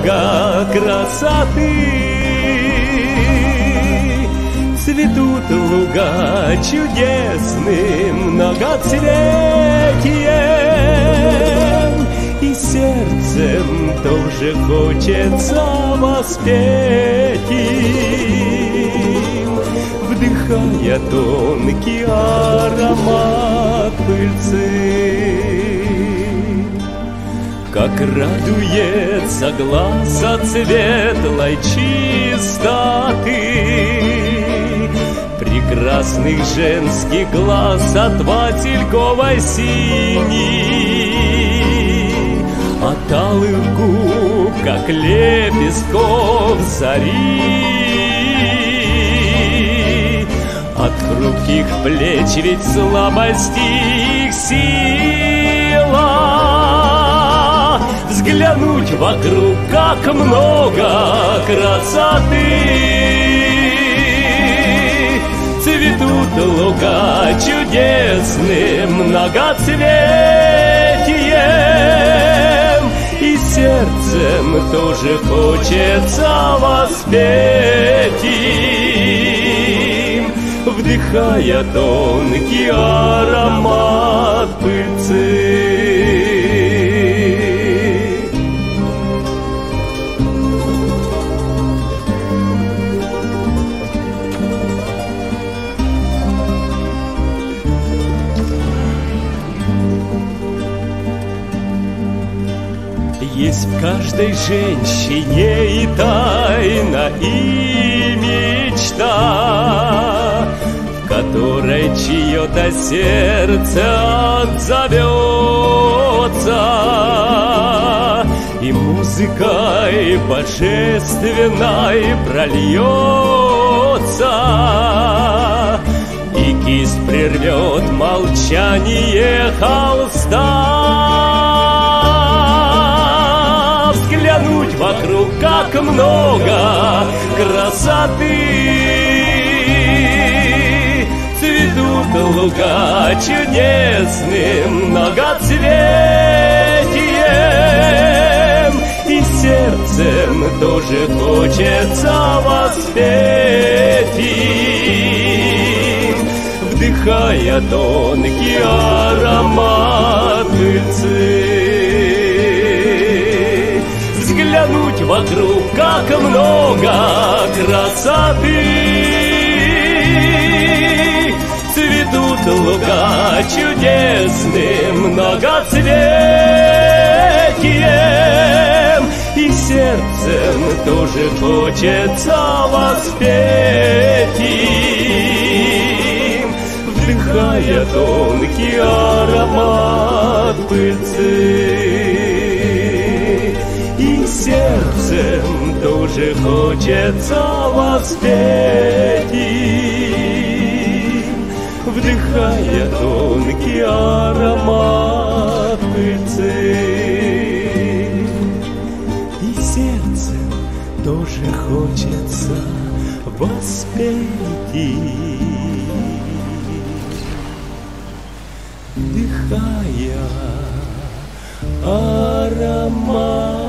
много красоты. Цветут луга чудесным многоцветием И сердцем тоже хочется воспеть им. Вдыхая тонкий аромат пыльцы как радуется глаз от светлой чистоты. Прекрасных женских глаз от васильковой синей От алых губ, как лепестков зари. От хрупких плеч ведь слабость их сила Взглянуть вокруг, как много красоты. Цветут луга чудесным многоцветием. И сердцем тоже хочется воспеть им. Вдыхая тонкий аромат пыльцы каждой женщине и тайна, и мечта, в которой чье-то сердце отзовется, и музыкой божественной прольется, и кисть прервет молчание холста. так много красоты. Цветут луга чудесным многоцветием, И сердцем тоже хочется воспеть им, Вдыхая тонкий аромат пыльцы взглянуть вокруг, как много красоты. Цветут луга чудесным многоцветием, И сердцем тоже хочется воспеть им, Вдыхая тонкий аромат пыльцы сердцем тоже хочется воспеть Вдыхая тонкий аромат пыльцы. И сердцем тоже хочется воспеть вдыхая аромат.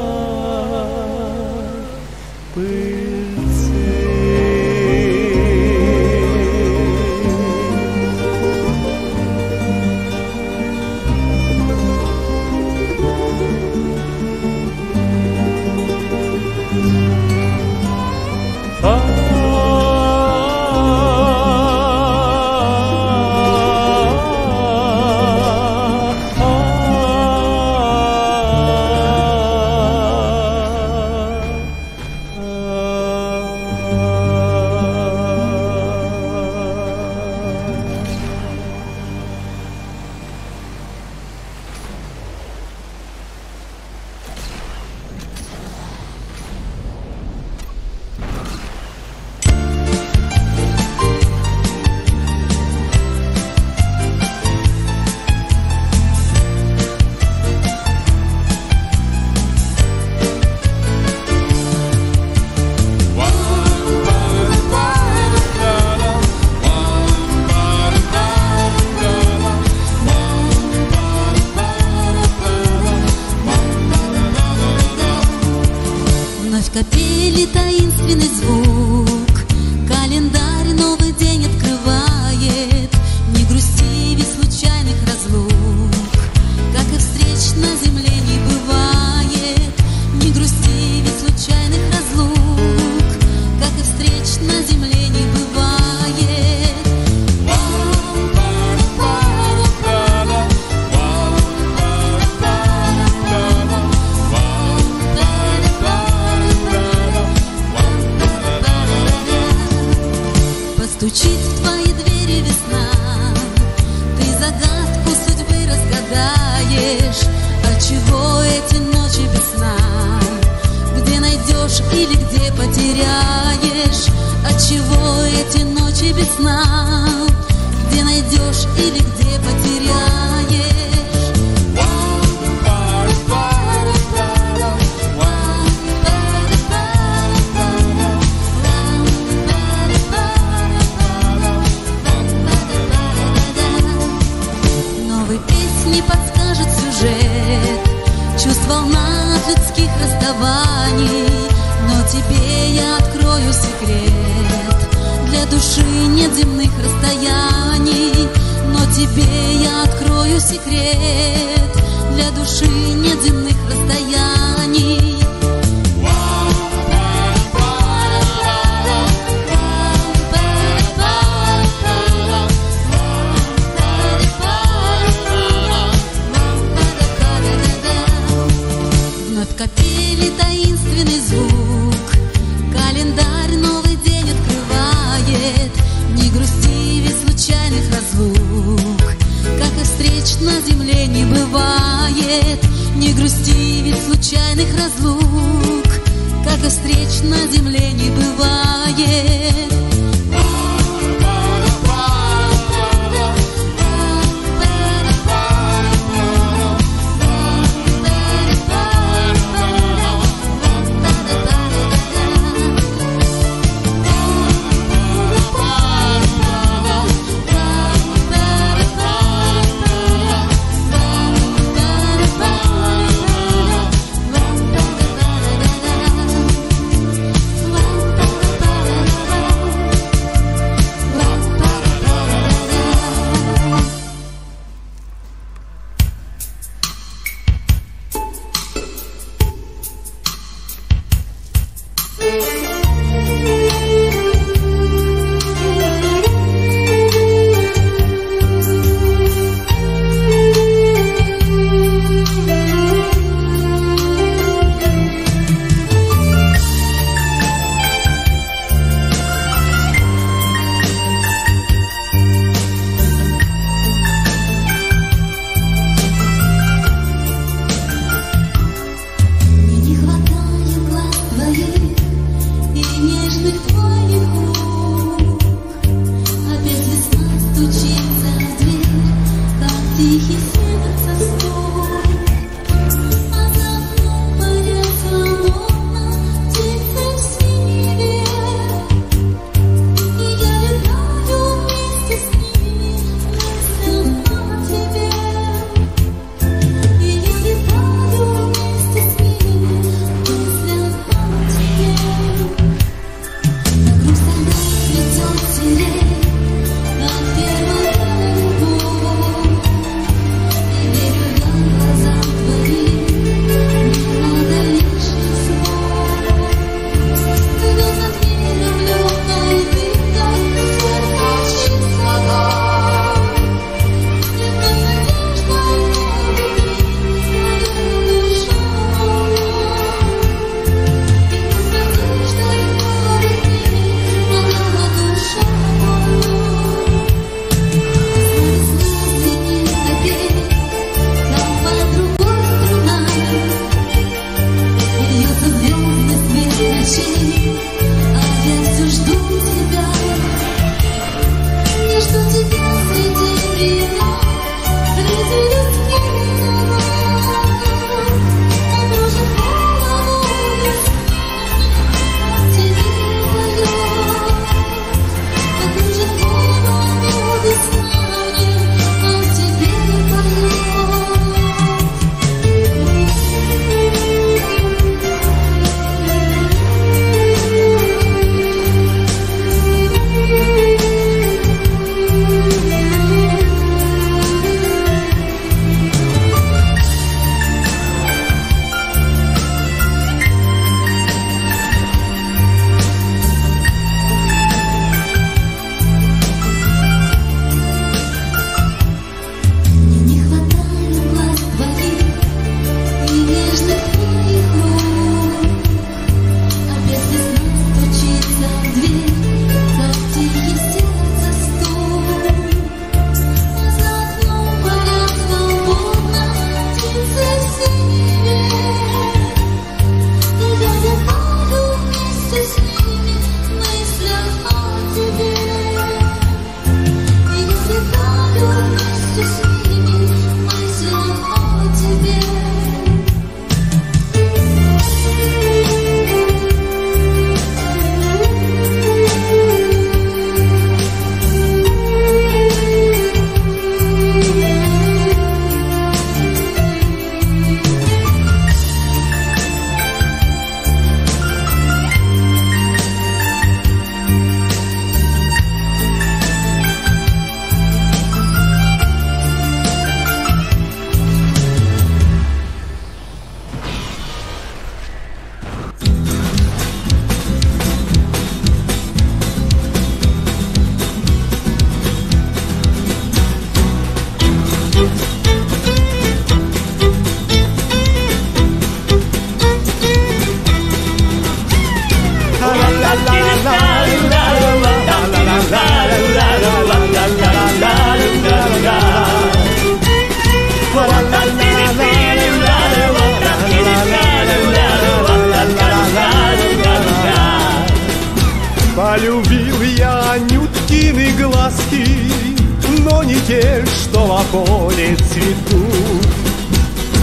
Поле цветут,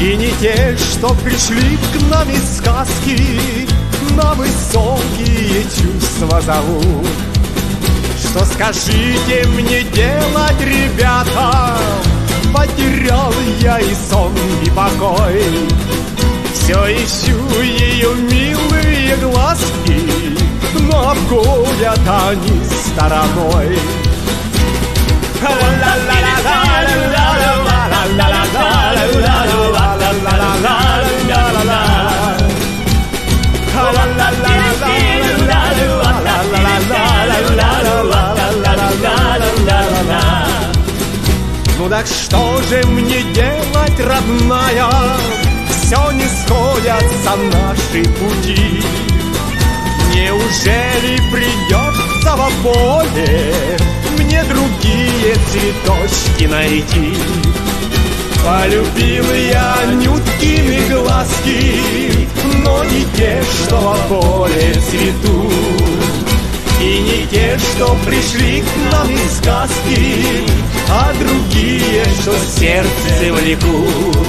И не те, что пришли к нам из сказки, На высокие чувства зовут. Что скажите мне делать, ребята? Потерял я и сон, и покой. Все ищу ее милые глазки, Но обходят они стороной. Ну так что же мне делать, родная? Все не сходятся наши пути. Неужели придется в поле Мне другие цветочки найти? Полюбил я Нюткины глазки Но не те, что в поле цветут И не те, что пришли к нам из сказки А другие, что сердце влекут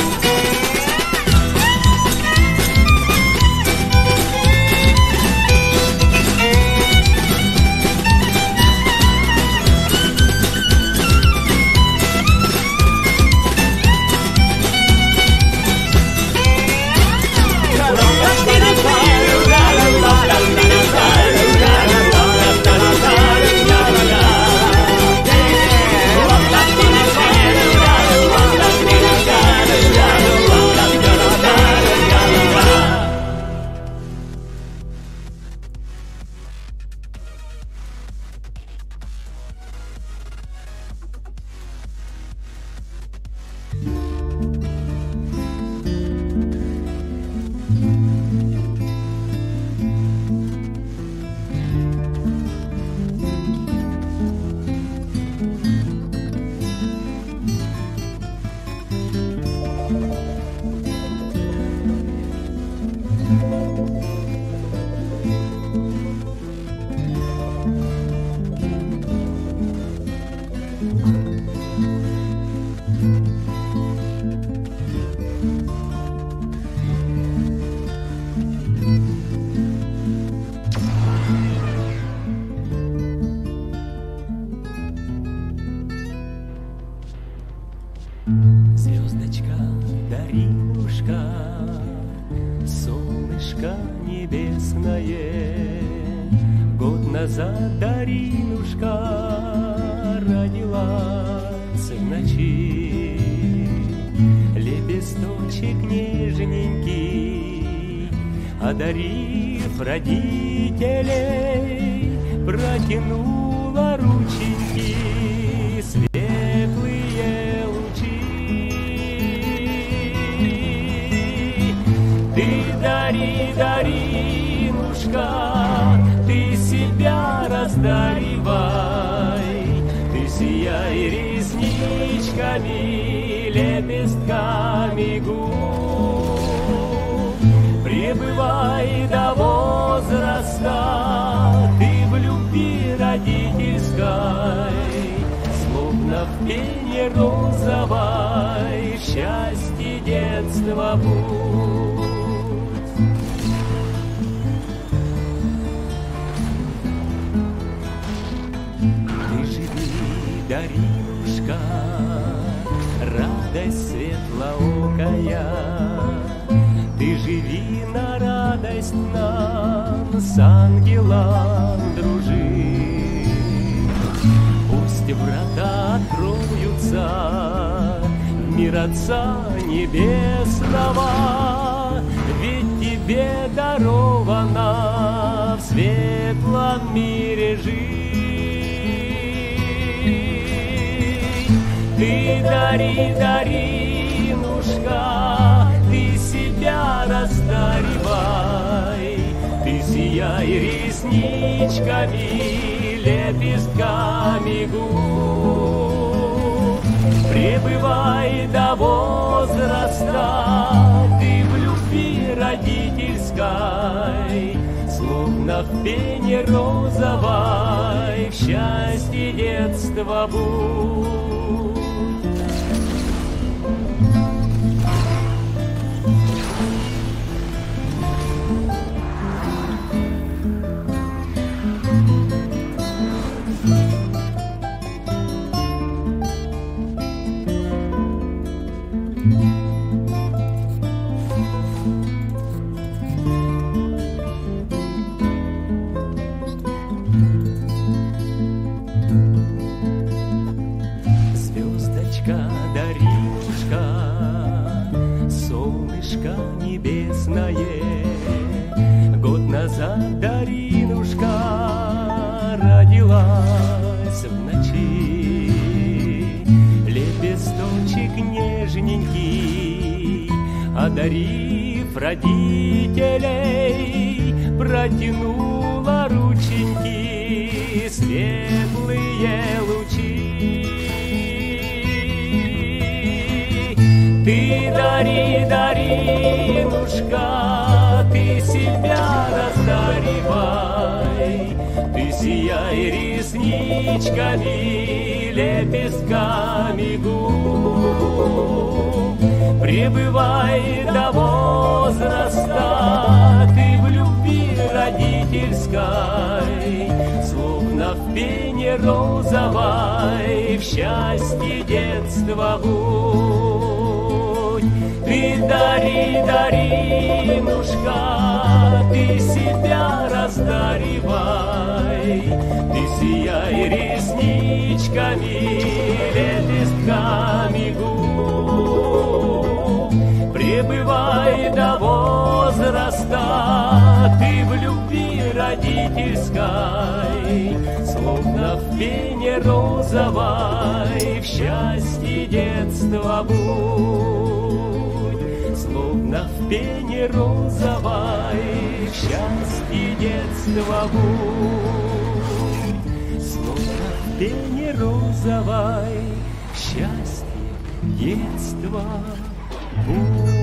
Лепесточек нежненький, одарив родителей, Протянула рученьки светлые лучи. Ты дари, Даринушка, ты себя раздаривай, ты сияй ресничками, лепестками возраста, ты в любви родительской, Словно в пене розовой, счастье детства будь. Даринушка, радость светлоокая, Ты живи радость нам с ангелом дружи. Пусть врата откроются мир Отца Небесного, Ведь тебе дарована в светлом мире жить. Ты дари, даринушка, сияй ресничками, лепестками губ. Пребывай до возраста, ты в любви родительской, Словно в пене розовой, в счастье детства будь. Родилась в ночи. Лепесточек нежненький, одарив родителей, Протянула рученьки светлые лучи. Ты дари, даринушка, ты себя раздаривай, сияй ресничками, лепестками губ. Пребывай до возраста, ты в любви родительской, Словно в пене розовой, в счастье детства будь. Ты дари, даринушка, ты себя раздаривай, Ты сияй ресничками, лепестками губ. Пребывай до возраста, ты в любви родительской, Словно в пене розовой, в счастье детства будь. В пене розовой, в счастье детства будь. Словно в пене розовой, счастье детства будь.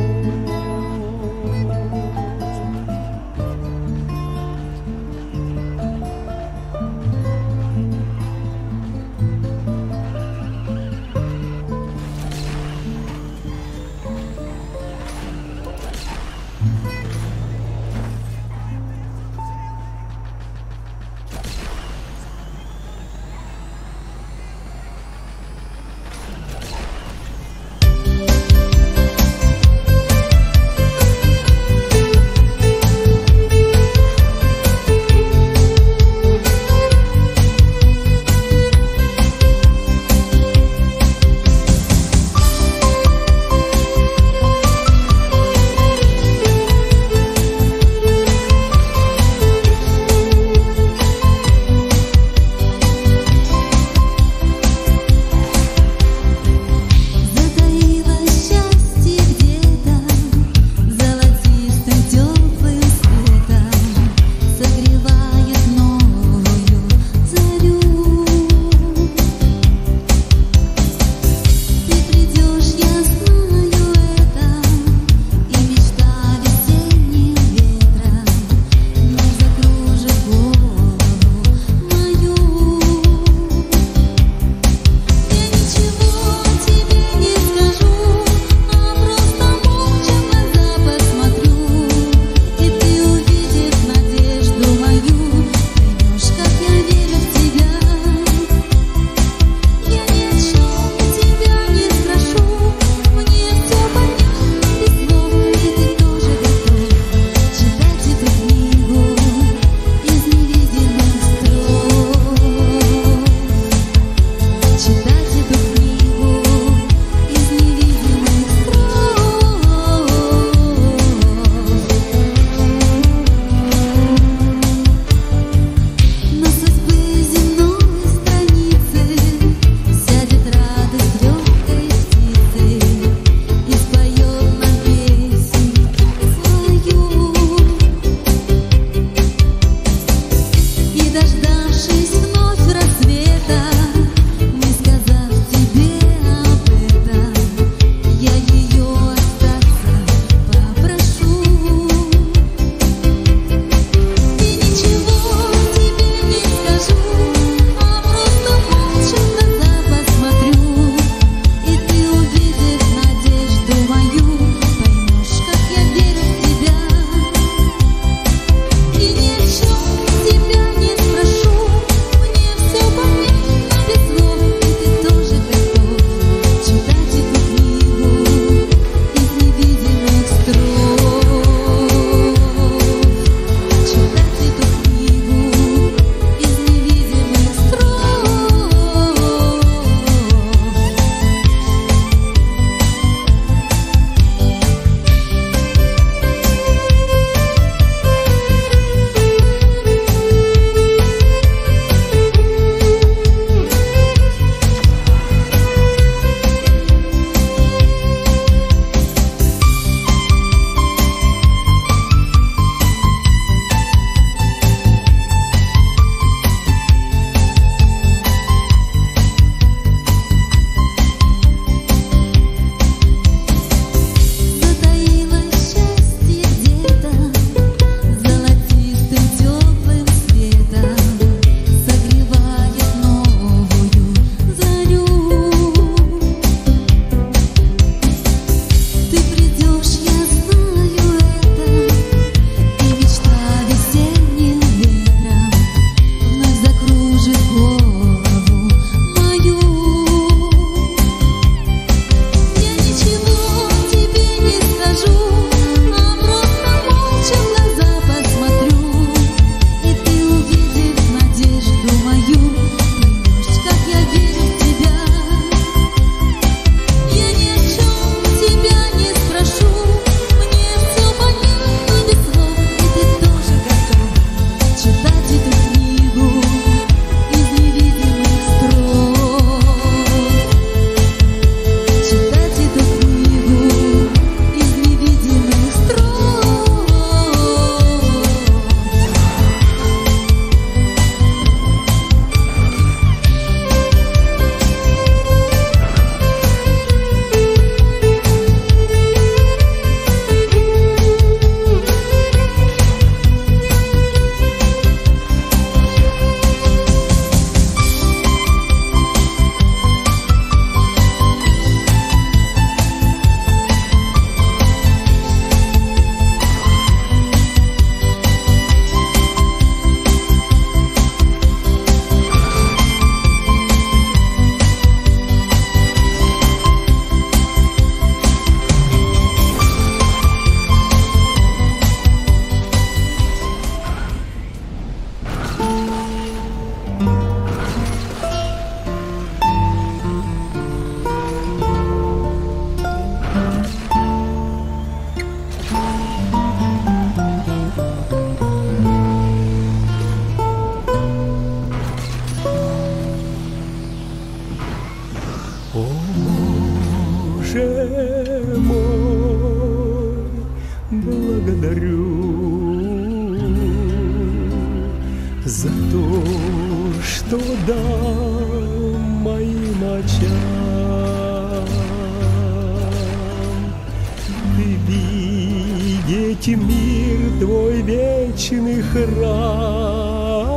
Видеть мир твой вечный храм.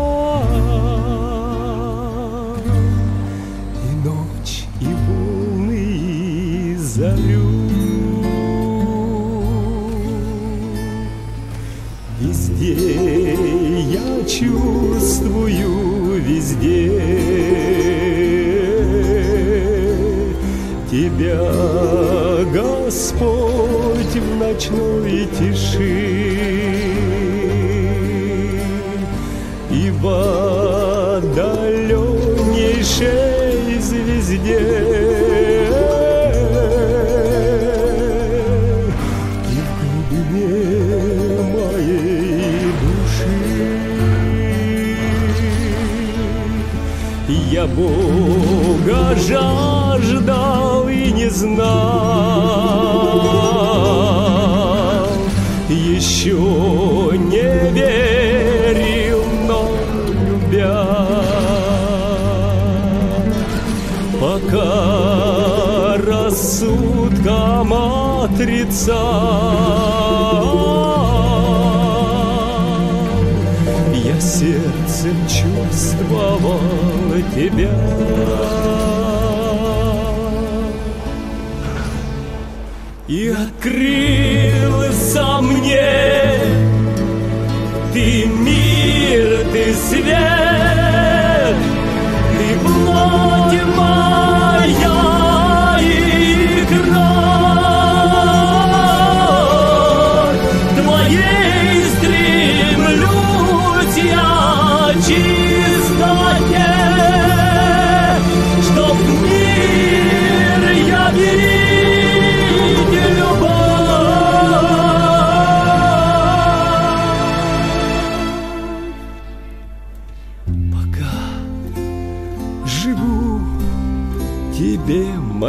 И ночь, и волны, и зарю. Везде я чувствую, везде Тебя, Господь, в ночной тиши. И в отдаленнейшей звезде И в глубине моей души. Я Бога жаждал и не знал Еще не верил, но любя. Пока рассудком отрицал Я сердцем чувствовал тебя И открылся мне. Ты мир, ты свет Ты плоть моя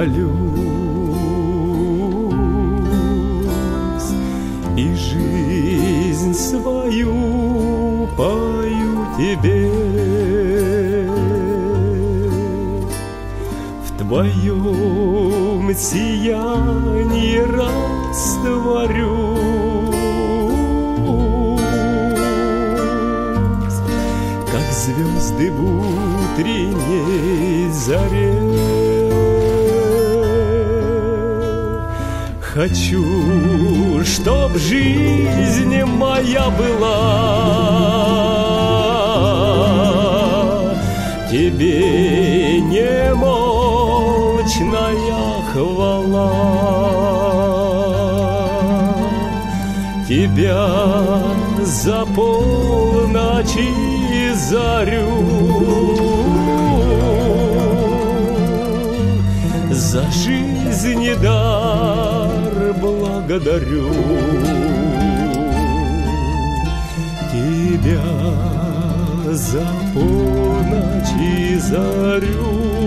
молюсь И жизнь свою пою тебе. В твоем сиянии растворюсь как звезды в утренней заре. Хочу, чтоб жизнь моя была. Тебе немолчная хвала. Тебя за полночь и зарю. За жизнь благодарю. Тебя за полночь и зарю